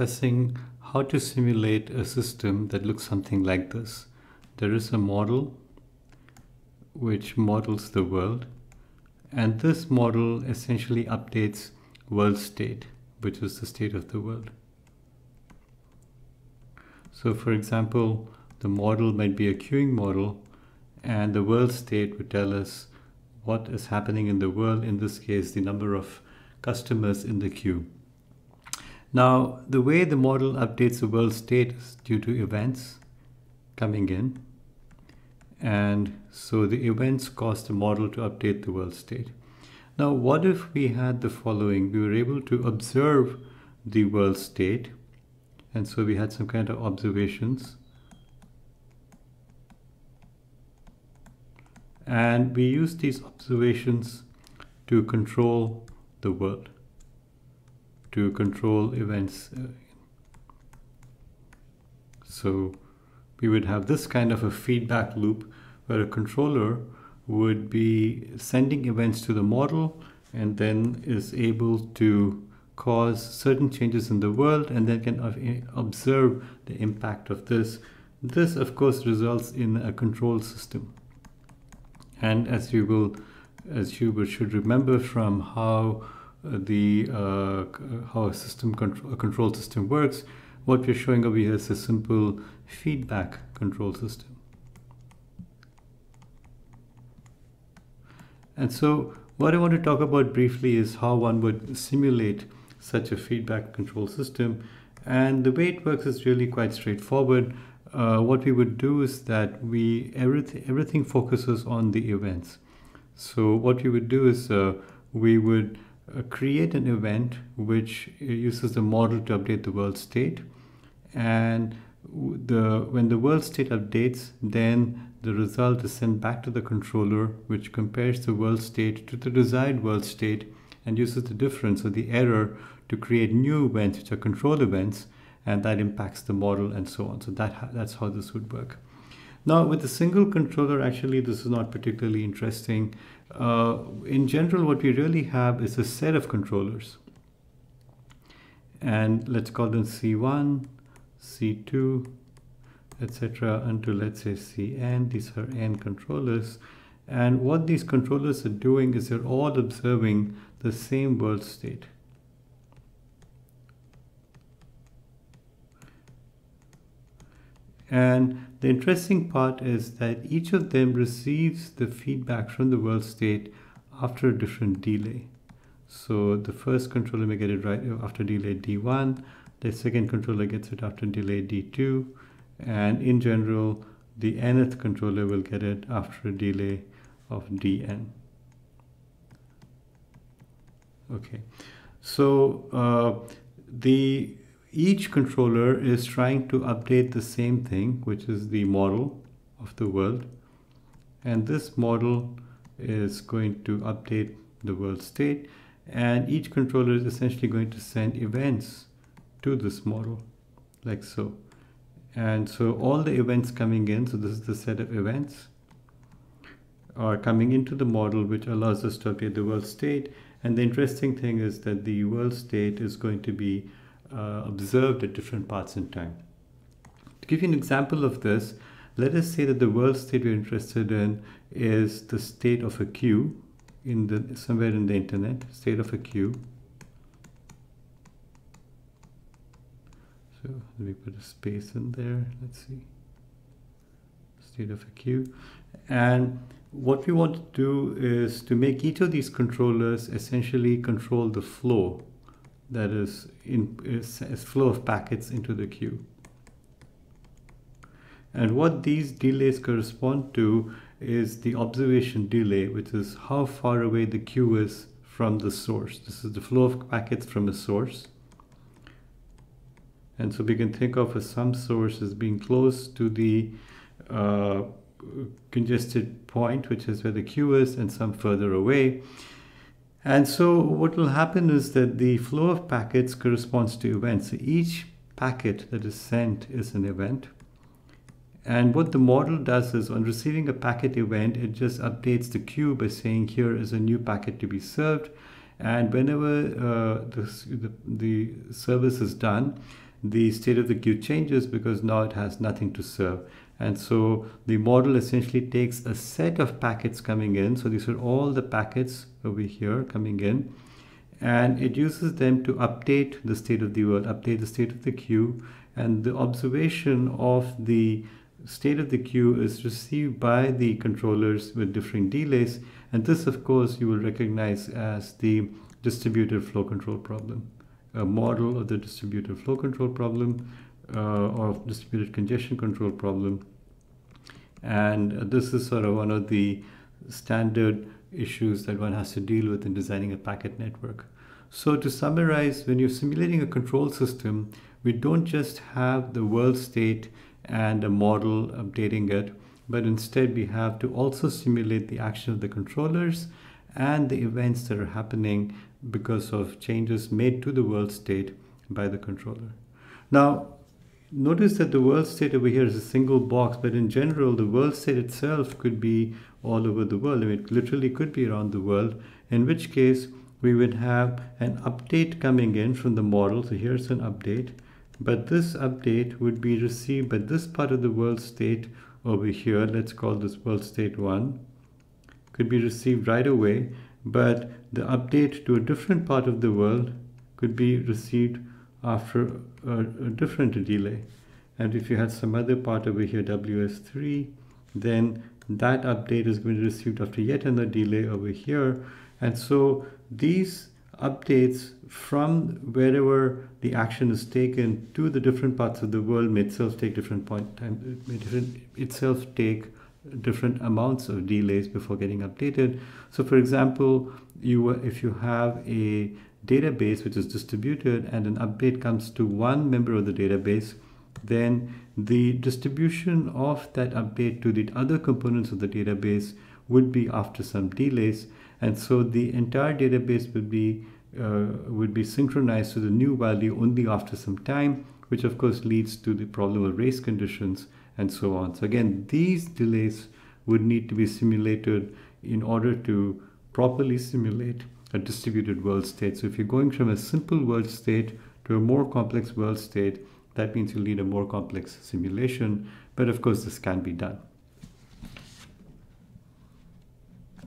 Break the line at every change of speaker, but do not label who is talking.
discussing how to simulate a system that looks something like this. There is a model which models the world and this model essentially updates world state, which is the state of the world. So for example, the model might be a queuing model and the world state would tell us what is happening in the world, in this case, the number of customers in the queue. Now, the way the model updates the world state is due to events coming in. And so the events cause the model to update the world state. Now, what if we had the following? We were able to observe the world state. And so we had some kind of observations. And we use these observations to control the world, to control events. So we would have this kind of a feedback loop where a controller would be sending events to the model and then is able to cause certain changes in the world and then can eh, observe the impact of this. This, of course, results in a control system. And as you will, as you should remember from how the uh, how a system control, a control system works, what we're showing over here is a simple feedback control system. And so what I want to talk about briefly is how one would simulate such a feedback control system. And the way it works is really quite straightforward uh, what we would do is that we everything everything focuses on the events. So what we would do is uh, we would Uh, create an event which uses the model to update the world state, and the when the world state updates, then the result is sent back to the controller, which compares the world state to the desired world state and uses the difference or the error to create new events, which are control events, and that impacts the model and so on. So that that's how this would work. Now with a single controller, actually this is not particularly interesting. Uh, in general, what we really have is a set of controllers. And let's call them C1, C2, etc. until let's say Cn. These are n controllers. And what these controllers are doing is they're all observing the same world state. And the interesting part is that each of them receives the feedback from the world state after a different delay. So the first controller may get it right after delay D1, the second controller gets it after delay D2, and in general, the nth controller will get it after a delay of Dn. Okay, so uh, the each controller is trying to update the same thing, which is the model of the world. And this model is going to update the world state. And each controller is essentially going to send events to this model, like so. And so all the events coming in, so this is the set of events, are coming into the model, which allows us to update the world state. And the interesting thing is that the world state is going to be uh, observed at different parts in time. To give you an example of this, let us say that the world state we're interested in is the state of a queue in the somewhere in the internet, state of a queue. So let me put a space in there. Let's see. State of a queue. And what we want to do is to make each of these controllers essentially control the flow that is in is, is flow of packets into the queue. And what these delays correspond to is the observation delay, which is how far away the queue is from the source. This is the flow of packets from a source. And so we can think of a some source as being close to the uh, congested point, which is where the queue is, and some further away. And so what will happen is that the flow of packets corresponds to events. So each packet that is sent is an event. And what the model does is on receiving a packet event, it just updates the queue by saying here is a new packet to be served. And whenever uh, the, the, the service is done, the state of the queue changes because now it has nothing to serve. And so the model essentially takes a set of packets coming in. So these are all the packets over here coming in. And it uses them to update the state of the world, update the state of the queue. And the observation of the state of the queue is received by the controllers with differing delays. And this, of course, you will recognize as the distributed flow control problem, a model of the distributed flow control problem uh, or distributed congestion control problem. And this is sort of one of the standard issues that one has to deal with in designing a packet network. So to summarize, when you're simulating a control system, we don't just have the world state and a model updating it, but instead we have to also simulate the action of the controllers and the events that are happening because of changes made to the world state by the controller. Now, Notice that the world state over here is a single box, but in general, the world state itself could be all over the world. I mean, it literally could be around the world, in which case we would have an update coming in from the model. So here's an update, but this update would be received by this part of the world state over here. Let's call this world state one. Could be received right away, but the update to a different part of the world could be received after a, a different delay. And if you had some other part over here, WS3, then that update is going to be received after yet another delay over here. And so these updates from wherever the action is taken to the different parts of the world may itself take different point time, may different, itself take different amounts of delays before getting updated. So for example, you if you have a database which is distributed and an update comes to one member of the database, then the distribution of that update to the other components of the database would be after some delays. And so the entire database would be uh, would be synchronized to the new value only after some time, which of course leads to the problem of race conditions and so on. So again, these delays would need to be simulated in order to properly simulate a distributed world state. So if you're going from a simple world state to a more complex world state, that means you'll need a more complex simulation. But of course, this can be done.